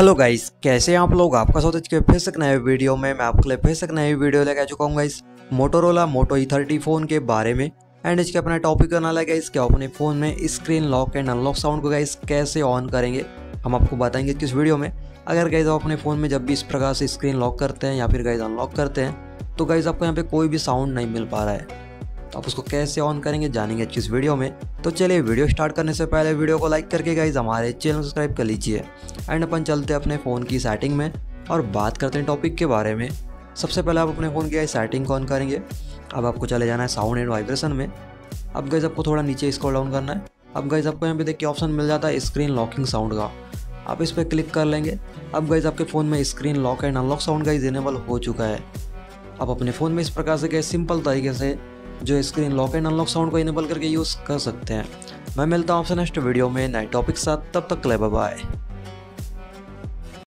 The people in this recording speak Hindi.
हेलो गाइस, कैसे हैं आप लोग? आपका स्वागत है फिर से नए वीडियो में। मैं आपके लिए फिर से नई वीडियो लेकर आ चुका हूँ guys Motorola Moto E thirty phone के बारे में। एंड इसके अपना टॉपिक करना लगा इसके अपने फ़ोन में screen lock and unlock sound को गाइस कैसे ऑन करेंगे। हम आपको बताएँगे किस वीडियो में। अगर गाइज़ आप अपने फ़ोन में जब भी इस प्रकार से स्क्रीन लॉक करते हैं या फिर गाइज़ अनलॉक करते हैं तो गाइज़ आपको यहाँ पे कोई भी साउंड नहीं मिल पा रहा है। तो आप उसको कैसे ऑन करेंगे जानेंगे अच्छी इस वीडियो में। तो चलिए वीडियो स्टार्ट करने से पहले वीडियो को लाइक करके गाइज़ हमारे चैनल सब्सक्राइब कर लीजिए। एंड अपन चलते हैं अपने फ़ोन की सेटिंग में और बात करते हैं टॉपिक के बारे में। सबसे पहले आप अपने फ़ोन की सेटिंग को ऑन करेंगे। अब आपको चले जाना है साउंड एंड वाइब्रेशन में। अब गैस आपको थोड़ा नीचे स्क्रॉल डाउन करना है। अब गैस आपको यहाँ पे देखिए ऑप्शन मिल जाता है स्क्रीन लॉकिंग साउंड का। आप इस पर क्लिक कर लेंगे। अब गैस आपके फ़ोन में screen lock and unlock sound का इनेबल हो चुका है। आप अपने फ़ोन में इस प्रकार से गए सिंपल तरीके से जो screen lock and unlock sound को इनेबल करके यूज़ कर सकते हैं। मैं मिलता हूँ आपसे नेक्स्ट वीडियो में। नए टॉपिक साथ, तब तक ले बाय